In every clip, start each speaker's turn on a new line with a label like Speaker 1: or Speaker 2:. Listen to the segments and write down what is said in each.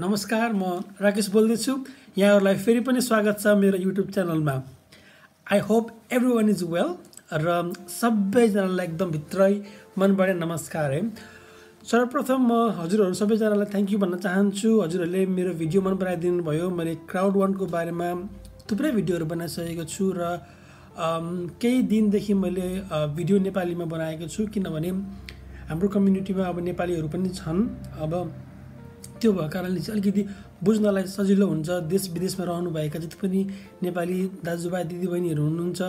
Speaker 1: नमस्कार म राकेश बोल्दैछु। यहाँहरूलाई फेरि पनि स्वागत छ मेरो युट्युब च्यानलमा। I hope everyone is well र सबैजनालाई एकदम भित्रै मनबाट नमस्कार है। सर्वप्रथम म हजुरहरू सबैजनालाई थ्याङ्क यू भन्न चाहन्छु। हजुरहरूले मेरो भिडियो मन पराइदिनु भयो। मैले क्राउड वानको बारेमा थुप्रै भिडियोहरू बनाइसकेको छु र केही दिनदेखि मैले भिडियो नेपालीमा बनाएको छु। किनभने हाम्रो कम्युनिटीमा अब नेपालीहरू पनि छन्। अब त्यो भएको कारणले चाहिँ अलिकति बुझ्नलाई सजिलो हुन्छ। देश विदेशमा रहनुभएका जति पनि नेपाली दाजुभाइ दिदीबहिनीहरू हुनुहुन्छ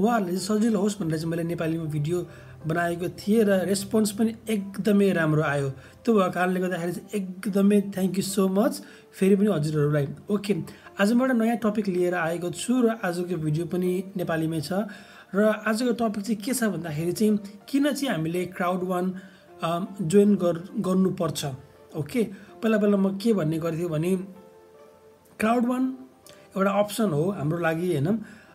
Speaker 1: उहाँहरूलाई चाहिँ सजिलो होस् भनेर चाहिँ मैले नेपालीमा भिडियो बनाएको थिएँ र रेस्पोन्स पनि एकदमै राम्रो आयो। त्यो भएको कारणले गर्दाखेरि चाहिँ एकदमै थ्याङ्क यू सो मच फेरि पनि हजुरहरूलाई ओके। आज म एउटा नयाँ टपिक लिएर आएको छु र आजको भिडियो पनि नेपालीमै छ र आजको टपिक चाहिँ के छ भन्दाखेरि चाहिँ किन चाहिँ हामीले क्राउड वान जोइन गर गर्नुपर्छ? ओके। पहिला पहिला म के भन्ने गर्थ्यो भने क्राउड वान एउटा अप्सन हो हाम्रो लागि होइन।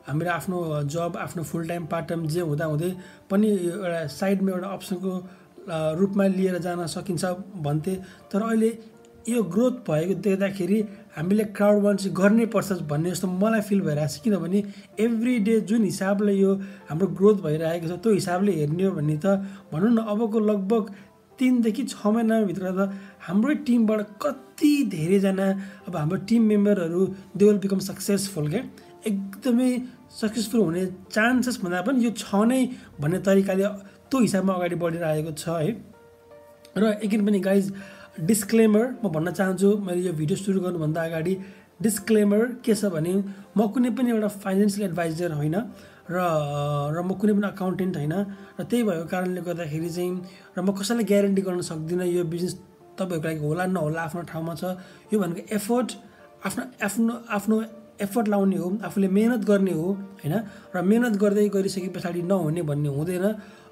Speaker 1: हाम्रो आफ्नो जब आफ्नो फुल टाइम पार्ट टाइम जे हुँदा हुँदै पनि एउटा साइडमा एउटा अप्सनको रूपमा लिएर जान सकिन्छ भन्थे। तर अहिले यो ग्रोथ भएको देख्दाखेरि हामीले क्राउड वान चाहिँ गर्नै पर्छ भन्ने जस्तो मलाई फिल भइरहेको छ। किनभने एभ्री डे जुन हिसाबले यो हाम्रो ग्रोथ भइरहेको छ त्यो हिसाबले हेर्ने हो भने त भनौँ न अबको लगभग तिनदेखि छ महिनाभित्र त हाम्रै टिमबाट कति धेरैजना अब हाम्रो टिम मेम्बरहरू दे विल बिकम सक्सेसफुल क्या? एकदमै सक्सेसफुल हुने चान्सेस भन्दा पनि यो छ नै भन्ने तरिकाले त्यो हिसाबमा अगाडि बढिरहेको छ है? र एकदिन पनि गाइज डिस्क्लेमर म भन्न चाहन्छु मैले यो भिडियो सुरु गर्नुभन्दा अगाडि डिस्क्लेमर के छ भने म कुनै पनि एउटा फाइनेन्सियल एडभाइजर होइन। र र म कुनै पनि अकाउन्टेन्ट होइन। र त्यही भएको कारणले गर्दाखेरि चाहिँ र म कसैलाई ग्यारेन्टी गर्न सक्दिनँ यो बिजनेस तपाईँहरूको लागि होला नहोला आफ्नो ठाउँमा छ। यो भनेको एफोर्ट आफ्नो आफ्नो आफ्नो एफर्ट लाउने हो आफूले मेहनत गर्ने हो होइन? र मेहनत गर्दै गरिसके पछाडि नहुने भन्ने हुँदैन।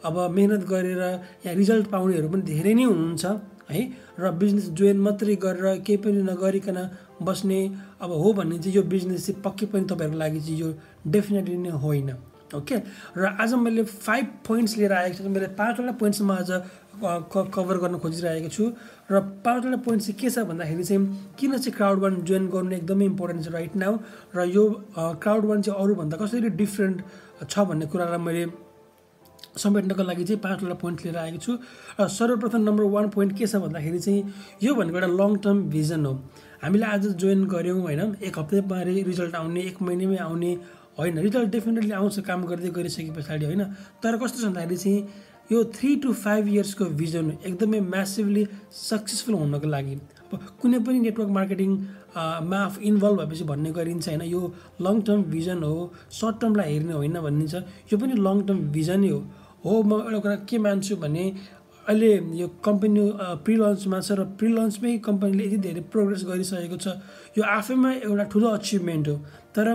Speaker 1: अब मेहनत गरेर यहाँ रिजल्ट पाउनेहरू पनि धेरै नै हुनुहुन्छ। है? र बिजनेस जोइन मात्रै गरेर केही पनि नगरिकन बस्ने अब हो भने चाहिँ यो बिजनेस चाहिँ पक्कै पनि तपाईँहरूको लागि चाहिँ यो डेफिनेटली नै होइन ओके र आज मैले फाइभ पोइन्ट्स लिएर आएको छु मैले पाँचवटा पोइन्ट्समा आज कभर गर्न खोजिरहेको छु। र पाँचवटा पोइन्ट चाहिँ के छ भन्दाखेरि चाहिँ किन चाहिँ क्राउड वान जोइन गर्नु एकदमै इम्पोर्टेन्ट छ राइट नाउ र यो क्राउड वान चाहिँ अरूभन्दा कसरी डिफ्रेन्ट छ भन्ने कुरालाई मैले समेट्नको लागि चाहिँ पाँचवटा पोइन्ट लिएर आएको छु। र सर्वप्रथम नम्बर वान पोइन्ट के छ भन्दाखेरि चाहिँ यो भनेको एउटा लङ टर्म भिजन हो। हामीले आज जोइन गऱ्यौँ होइन? एक हप्तामा रिजल्ट आउने एक महिनामै आउने होइन? रिजल्ट डेफिनेटली आउँछ काम गर्दै गरिसके पछाडि होइन? तर कस्तो छ भन्दाखेरि चाहिँ यो थ्री टु फाइभ इयर्सको भिजन एकदमै म्यासिभली सक्सेसफुल हुनको लागि। कुनै पनि नेटवर्क मार्केटिङ मा आफ इन्भल्भ भएपछि भन्ने गरिन्छ होइन। यो लङ टर्म भिजन हो सर्ट टर्मलाई हेर्ने होइन भनिन्छ यो पनि लङ टर्म भिजनै हो। हो म एउटा कुरा के मान्छु भने अहिले यो कम्पनी प्रि लन्चमा छ र प्रि लन्चमै कम्पनीले यति धेरै प्रोग्रेस गरिसकेको छ। यो आफैमा एउटा ठुलो अचिभमेन्ट हो। तर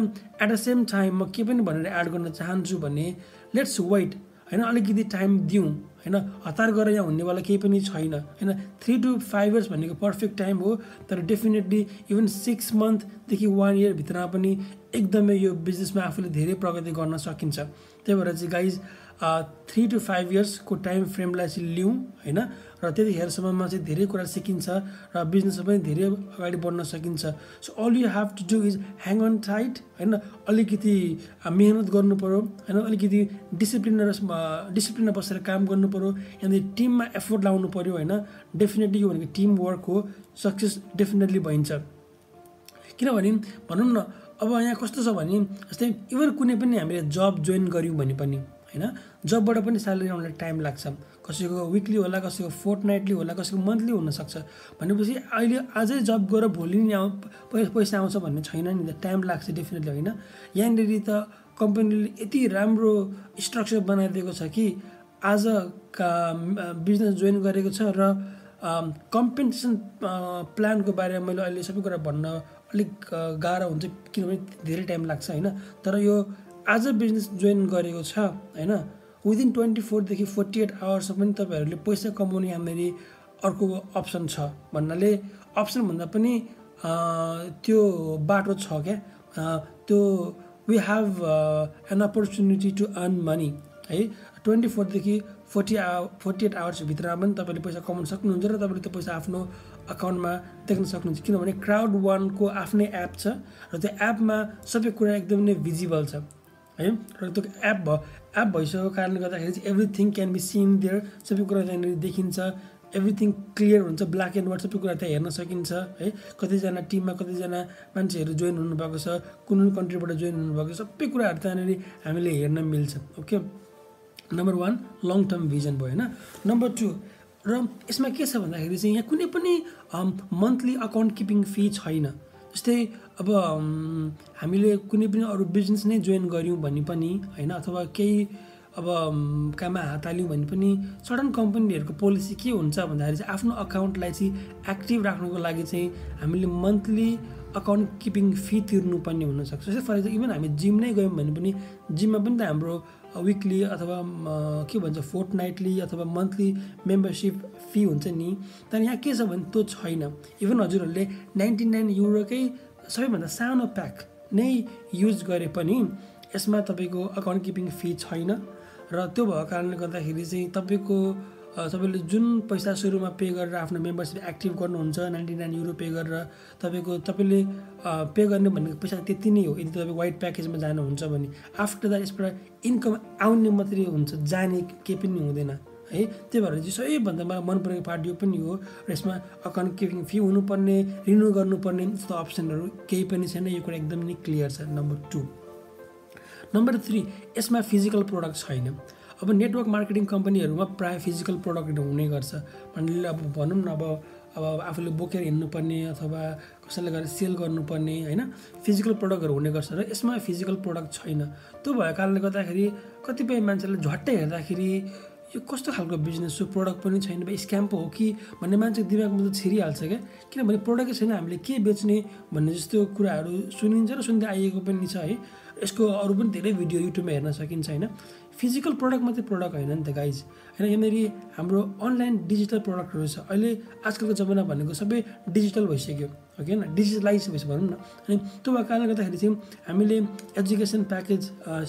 Speaker 1: एट द सेम टाइम म के पनि भनेर एड गर्न चाहन्छु भने लेट्स वेट होइन अलिकति टाइम दिउँ। होइन? हतार गरेर यहाँ हुनेवाला केही पनि छैन होइन? थ्री टु फाइभ इयर्स भनेको पर्फेक्ट टाइम हो तर डेफिनेटली इभन सिक्स मन्थदेखि वान इयरभित्रमा पनि एकदमै यो बिजनेसमा आफूले धेरै प्रगति गर्न सकिन्छ। त्यही भएर चाहिँ गाइज थ्री टु फाइभ इयर्सको टाइम फ्रेमलाई चाहिँ लिउँ होइन? र त्यतिखेरसम्ममा चाहिँ धेरै कुरा सिकिन्छ र बिजनेसमा पनि धेरै अगाडि बढ्न सकिन्छ। So all you have to do is hang on tight होइन? अलिकति मेहनत पऱ्यो होइन? अलिकति डिसिप्लिन डिसिप्लिनमा बसेर काम पऱ्यो यहाँनिर टिममा एफोर्ट लाउनु पऱ्यो होइन? डेफिनेटली यो भनेको टिम वर्क हो सक्सेस डेफिनेटली भइन्छ। किनभने भनौँ न अब यहाँ कस्तो छ भने जस्तै इभन कुनै पनि हामीले जब जोइन गऱ्यौँ भने पनि होइन? जबबाट पनि स्यालेरी आउनलाई टाइम लाग्छ। कसैको विकली होला कसैको फोर्थ नाइटली होला कसैको मन्थली हुनसक्छ। भनेपछि अहिले आजै जब गएर भोलि नै आउ पैसा आउँछ भन्ने छैन नि त टाइम लाग्छ डेफिनेटली होइन। यहाँनिर त कम्पनीले यति राम्रो स्ट्रक्चर बनाइदिएको छ कि आज बिजनेस जोइन गरेको छ र कम्पेन्सेसन प्लानको बारेमा मैले अहिले सबै कुरा भन्न अलिक गाह्रो हुन्छ किनभने धेरै टाइम लाग्छ होइन। तर यो आज बिजनेस जोइन गरेको छ होइन? विदिन ट्वेन्टी फोरदेखि फोर्टी एट आवर्समा पनि तपाईँहरूले पैसा कमाउने यहाँनिर अर्को अप्सन छ भन्नाले अप्सन भन्दा पनि त्यो बाटो छ क्या। त्यो we have an opportunity to earn money है? ट्वेन्टी फोरदेखि फोर्टी आवर फोर्टी एट आवर्सभित्रमा पनि तपाईँले पैसा कमाउन सक्नुहुन्छ र तपाईँले त्यो पैसा आफ्नो अकाउन्टमा देख्न सक्नुहुन्छ। किनभने क्राउड वानको आफ्नै एप छ र त्यो एपमा सबै कुरा एकदम नै भिजिबल छ। है? र त्यो एप भ एप भइसकेको कारणले गर्दाखेरि चाहिँ everything can be seen there सबै कुरा त्यहाँनिर देखिन्छ। एभ्रिथिङ क्लियर हुन्छ ब्ल्याक एन्ड वाइट सबै कुरा त्यहाँ हेर्न सकिन्छ है? कतिजना टिममा कतिजना मान्छेहरू जोइन हुनुभएको छ कुन कुन कन्ट्रीबाट जोइन हुनुभएको छ सबै कुराहरू त्यहाँनिर हामीले हेर्न मिल्छ okay number one long term vision भयो होइन? नम्बर टू र यसमा के छ भन्दाखेरि चाहिँ यहाँ कुनै पनि मन्थली अकाउन्ट किपिङ फी छैन। जस्तै अब हामीले कुनै पनि अरू बिजनेस नै जोइन गऱ्यौँ भने पनि होइन अथवा केही अब काममा हात हाल्यौँ भने पनि सडन कम्पनीहरूको पोलिसी के हुन्छ भन्दाखेरि चाहिँ आफ्नो अकाउन्टलाई चाहिँ एक्टिभ राख्नुको लागि चाहिँ हामीले मन्थली अकाउन्ट किपिङ फी तिर्नुपर्ने हुनसक्छ। जस्तै फर इक्जाम्पल इभन हामी जिम नै गयौँ भने पनि जिममा पनि त हाम्रो विकली अथवा के भन्छ फोर्थ नाइटली अथवा मन्थली मेम्बरसिप फी हुन्छ नि। तर यहाँ के छ भने त्यो छैन। इभन हजुरहरूले नाइन्टी नाइन युरोकै सबैभन्दा सानो प्याक नै युज गरे पनि यसमा तपाईँको अकाउन्ट किपिङ फी छैन। र त्यो भएको कारणले गर्दाखेरि चाहिँ तपाईँको तपाईँले जुन पैसा सुरुमा पे गरेर आफ्नो मेम्बरसिप एक्टिभ गर्नुहुन्छ नाइन्टी नाइन युरो पे गरेर तपाईँको तपाईँले पे गर्ने भनेको पैसा त्यति नै हो। यदि तपाईँ वाइट प्याकेजमा जानुहुन्छ भने आफ्टर द्याट यसबाट इन्कम आउने मात्रै हुन्छ जाने केही पनि हुँदैन है? त्यही भएर चाहिँ सबैभन्दा मलाई मन परेको पार्ट यो पनि हो र यसमा अकाउन्ट किपिङ फी हुनुपर्ने रिन्यू गर्नुपर्ने जस्तो अप्सनहरू केही पनि छैन। यो कुरा एकदम नै क्लियर छ नम्बर टू नम्बर थ्री यसमा फिजिकल प्रडक्ट छैन। अब नेटवर्क मार्केटिङ कम्पनीहरूमा प्रायः फिजिकल प्रडक्टहरू हुने गर्छ। भन्नाले अब भनौँ न अब अब आफूले बोकेर हिँड्नुपर्ने अथवा कसैले गरेर सेल गर्नुपर्ने होइन? फिजिकल प्रडक्टहरू हुने गर्छ र यसमा फिजिकल प्रडक्ट छैन। त्यो भएको कारणले गर्दाखेरि कतिपय मान्छेले झट्टै हेर्दाखेरि यो कस्तो खालको बिजनेस हो? प्रडक्ट पनि छैन बा स्क्याम हो कि भन्ने मान्छेको दिमागमा त छिरिहाल्छ क्या। किनभने प्रडक्टै छैन हामीले के बेच्ने भन्ने जस्तो कुराहरू सुनिन्छ र सुन्दै आइएको पनि छ है। यसको अरू पनि धेरै भिडियो युट्युबमा हेर्न सकिन्छ होइन? फिजिकल प्रडक्ट मात्रै प्रडक्ट होइन नि त गाइज होइन यहाँनिर हाम्रो अनलाइन डिजिटल प्रडक्टहरू छ। अहिले आजकलको जमाना भनेको सबै डिजिटल भइसक्यो ओके होइन? डिजिटलाइज भइसक्यो भनौँ न। अनि त्यो भएको कारणले गर्दाखेरि चाहिँ हामीले एजुकेसन प्याकेज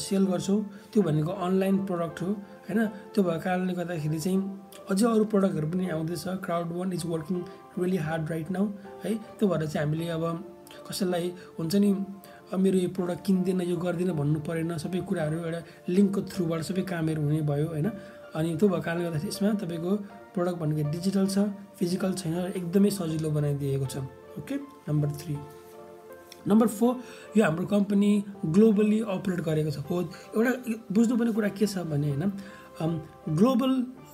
Speaker 1: सेल गर्छौँ। त्यो भनेको अनलाइन प्रडक्ट हो होइन? त्यो भएको कारणले गर्दाखेरि चाहिँ अझै अरू प्रडक्टहरू पनि आउँदैछ। Crowd one is working really hard right now है? त्यो भएर चाहिँ हामीले अब कसैलाई हुन्छ नि मेरो यो प्रडक्ट किन्दैन यो गर्दिनँ भन्नु परेन। सबै कुराहरू एउटा लिङ्कको थ्रुबाट सबै कामहरू हुने भयो होइन? अनि त्यो भएको कारणले गर्दाखेरि यसमा तपाईँको प्रडक्ट भनेको डिजिटल छ फिजिकल छैन र एकदमै सजिलो बनाइदिएको छ। Okay? Number three number four यो हाम्रो कम्पनी ग्लोबली अपरेट गरेको छ। हो एउटा बुझ्नुपर्ने कुरा के छ भने होइन? ग्लोबल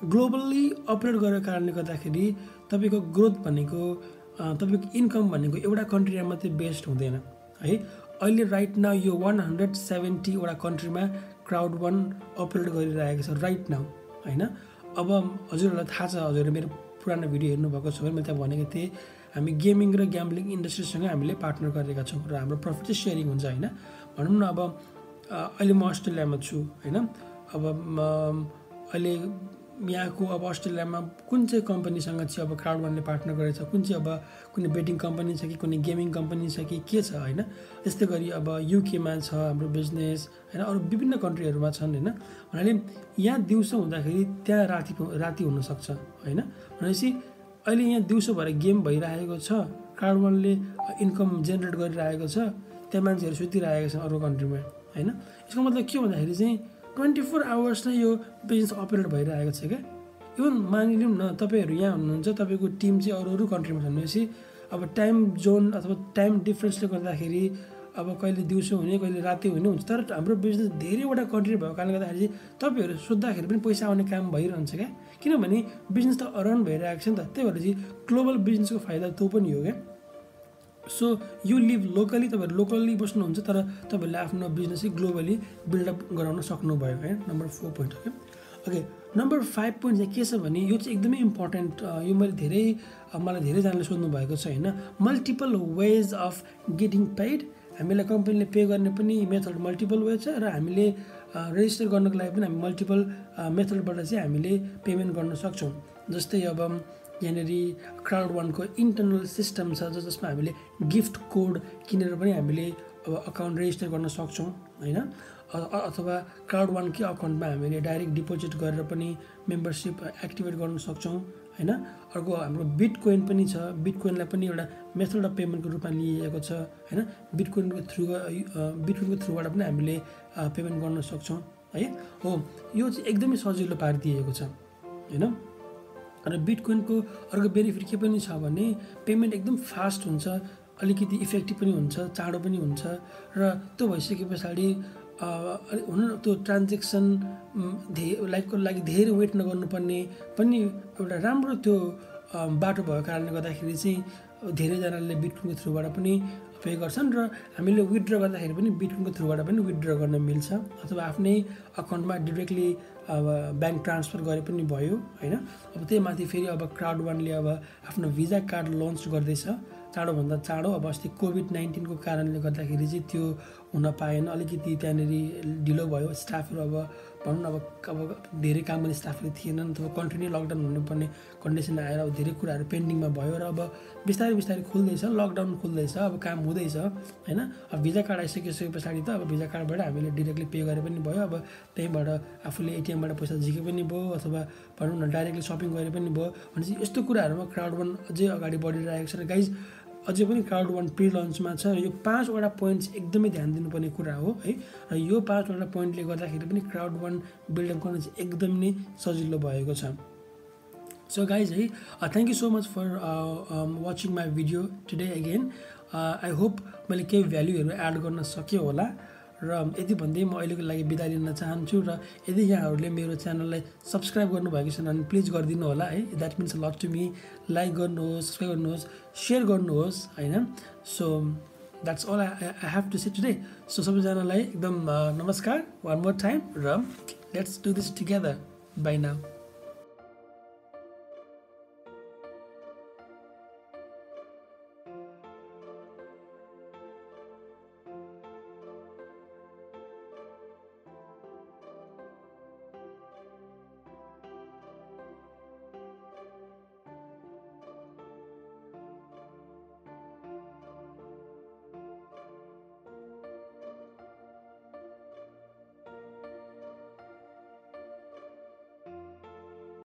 Speaker 1: ग्लोबल्ली अपरेट गरेको कारणले गर्दाखेरि तपाईँको ग्रोथ भनेको तपाईँको इन्कम भनेको एउटा कन्ट्रीमा मात्रै बेस्ड हुँदैन। है? अहिले राइट नाउ यो वान हन्ड्रेड सेभेन्टीवटा कन्ट्रीमा क्राउड वान अपरेट गरिरहेको छ राइट नाउ होइन? अब हजुरहरूलाई थाहा छ हजुरले मेरो पुरानो भिडियो हेर्नुभएको छ भने मैले त्यहाँ भनेको थिएँ हामी गेमिङ र ग्याम्लिङ इन्डस्ट्रीसँग हामीले पार्टनर गरेका छौँ र हाम्रो प्रफिट चाहिँ सेयरिङ हुन्छ होइन? भनौँ न अब अहिले म अस्ट्रेलियामा छु होइन? अब अहिले यहाँको अब अस्ट्रेलियामा कुन चाहिँ कम्पनीसँग चाहिँ अब क्राउड वानले पार्टनर गरेछ कुन चाहिँ अब कुनै बेटिङ कम्पनी छ कि कुनै गेमिङ कम्पनी छ कि के छ होइन? त्यस्तै गरी अब युकेमा छ हाम्रो बिजनेस होइन? अरू विभिन्न कन्ट्रीहरूमा छन् होइन? भन्नाले यहाँ दिउँसो हुँदाखेरि त्यहाँ राति राति हुनसक्छ होइन? भनेपछि अहिले यहाँ दिउँसो भएर गेम भइरहेको छ क्राउड वानले इन्कम जेनेरेट गरिरहेको छ त्यहाँ मान्छेहरू सुतिरहेको छ अरू कन्ट्रीमा होइन? यसको मतलब के भन्दाखेरि चाहिँ ट्वेन्टी फोर आवर्स नै यो बिजनेस अपरेट भइरहेको छ क्या? इभन मानिलिउँ न तपाईँहरू यहाँ हुनुहुन्छ तपाईँको टिम चाहिँ अरू अरू कन्ट्रीमा भनेपछि अब टाइम जोन अथवा टाइम डिफ्रेन्सले गर्दाखेरि अब कहिले दिउँसो हुने कहिले राति हुने हुन्छ। तर हाम्रो बिजनेस धेरैवटा कन्ट्री भएको कारणले गर्दाखेरि तपाईँहरू सोद्धाखेरि पनि पैसा आउने काम भइरहन्छ क्या? किनभने बिजनेस त रन भइरहेको छ नि त। त्यही भएर चाहिँ ग्लोबल बिजनेसको फाइदा त्यो पनि हो क्या? सो यु लिभ लोकली तपाईँहरू लोकल्ली बस्नुहुन्छ तर तपाईँहरूले आफ्नो बिजनेस चाहिँ ग्लोबली बिल्डअप गराउन सक्नुभयो है number four point okay okay number five point चाहिँ के छ भने यो चाहिँ एकदमै इम्पोर्टेन्ट यो मैले धेरै मलाई धेरैजनाले सोध्नु भएको छ होइन? Multiple ways of getting paid हामीलाई कम्पनीले पे गर्ने पनि मेथड मल्टिपल वे छ र हामीले रेजिस्टर गर्नको लागि पनि हामी मल्टिपल मेथडबाट चाहिँ हामीले पेमेन्ट गर्न सक्छौँ। जस्तै अब यहाँनिर क्राउड वानको इन्टरनल सिस्टम छ जसमा हामीले गिफ्ट कोड किनेर पनि हामीले अब अकाउन्ट रेजिस्टर गर्न सक्छौँ होइन? अथवा क्राउड वानकै अकाउन्टमा हामीले डाइरेक्ट डिपोजिट गरेर पनि मेम्बरसिप एक्टिभेट गर्न सक्छौँ होइन? अर्को हाम्रो बिट कोइन पनि छ। बिट कोइनलाई पनि एउटा मेथड अफ पेमेन्टको रूपमा लिइएको छ होइन? बिट कोइनको थ्रु बिट कोइनको थ्रुबाट पनि हामीले पेमेन्ट गर्न सक्छौँ है? हो यो चाहिँ एकदमै सजिलो पारिदिएको छ होइन? र बिटकोइनको अर्को बेनिफिट के पनि छ भने पेमेन्ट एकदम फास्ट हुन्छ अलिकति इफेक्टिभ पनि हुन्छ चाँडो पनि हुन्छ र त्यो भइसके पछाडि हुन त्यो ट्रान्जेक्सन धे लाइकको लागि धेरै वेट नगर्नुपर्ने पनि एउटा राम्रो त्यो बाटो भएको कारणले गर्दाखेरि चाहिँ धेरैजनाले बिटकोइनको थ्रुबाट पनि पे गर्छन् र हामीले विथड्र गर्दाखेरि पनि बिटकोइनको थ्रुबाट पनि विथड्र गर्न मिल्छ। अथवा आफ्नै अकाउन्टमा डिरेक्टली अब ब्याङ्क ट्रान्सफर गरे पनि भयो होइन? अब त्यही माथि फेरि अब क्राउड वानले अब आफ्नो भिजा कार्ड लन्च गर्दैछ। चाँडोभन्दा चाँडो अब अस्ति कोभिड नाइन्टिनको कारणले गर्दाखेरि चाहिँ त्यो हुन पाएन। अलिकति त्यहाँनिर ढिलो भयो। स्टाफहरू अब भनौँ न अब अब धेरै काम गर्ने स्टाफहरू थिएनन् अथवा कन्टिन्यू लकडाउन हुनुपर्ने कन्डिसन आएर अब धेरै कुराहरू पेन्डिङमा भयो र अब बिस्तारै बिस्तारै खुल्दैछ लकडाउन खुल्दैछ अब काम हुँदैछ होइन? अब भिजा कार्ड आइसकिसके पछाडि त अब भिजा कार्डबाट हामीले डिरेक्टली पे गरे पनि भयो अब त्यहीँबाट आफूले एटिएमबाट पैसा झिके पनि भयो अथवा भनौँ न डाइरेक्टली सपिङ गरे पनि भयो। भनेपछि यस्तो कुराहरूमा क्राउड वान अझै अगाडि बढिरहेको छ र गाइज अझै पनि क्राउड वान प्रि लन्चमा छ। र यो पाँचवटा पोइन्ट चाहिँ एकदमै ध्यान दिनुपर्ने कुरा हो है। र यो पाँचवटा पोइन्टले गर्दाखेरि पनि क्राउड वान बिल्डअप गर्न चाहिँ एकदम नै सजिलो भएको छ। सो गाइज है thank you so much for watching my video today again I hope मैले केही भ्याल्युहरू एड गर्न सकेँ होला। र यति भन्दै म अहिलेको लागि बिदा लिन चाहन्छु र यदि यहाँहरूले मेरो च्यानललाई सब्सक्राइब गर्नुभएको छैन भने प्लिज गरिदिनु होला है। That means lot to me like गर्नुहोस् सब्सक्राइब गर्नुहोस् सेयर गर्नुहोस् होइन। So that's all I I have to say today so सबैजनालाई एकदम नमस्कार। वान मोर टाइम र let's do this together bye now